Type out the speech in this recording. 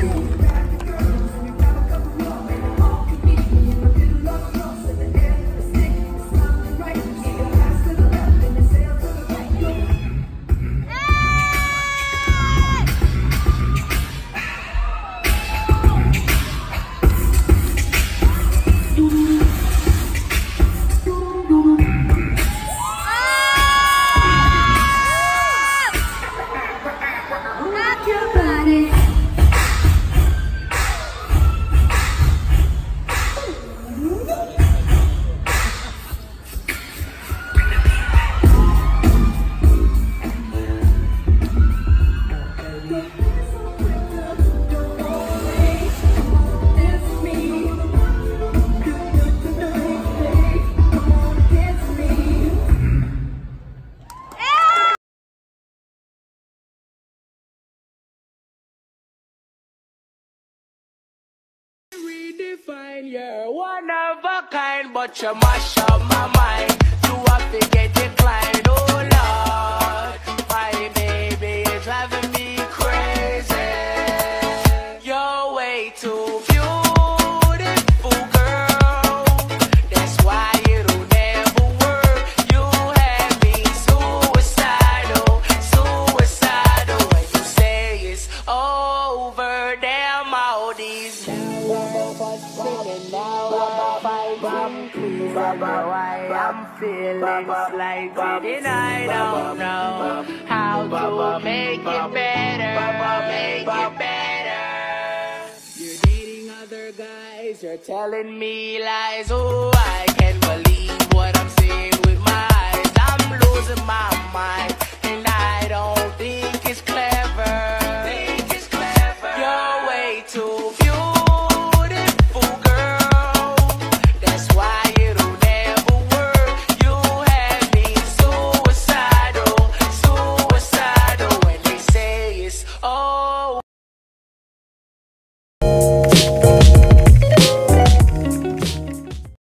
Ooh. You're one of a kind, but you mash up my mind. You have to get declined, oh Lord. My baby is driving me crazy. You're way too beautiful, girl. That's why it'll never work. You have me suicidal, suicidal. When you say it's over, damn all these. Why I'm feeling slightly, and I don't know how to make it better, make it better. You're dating other guys, you're telling me lies. Oh, I can't believe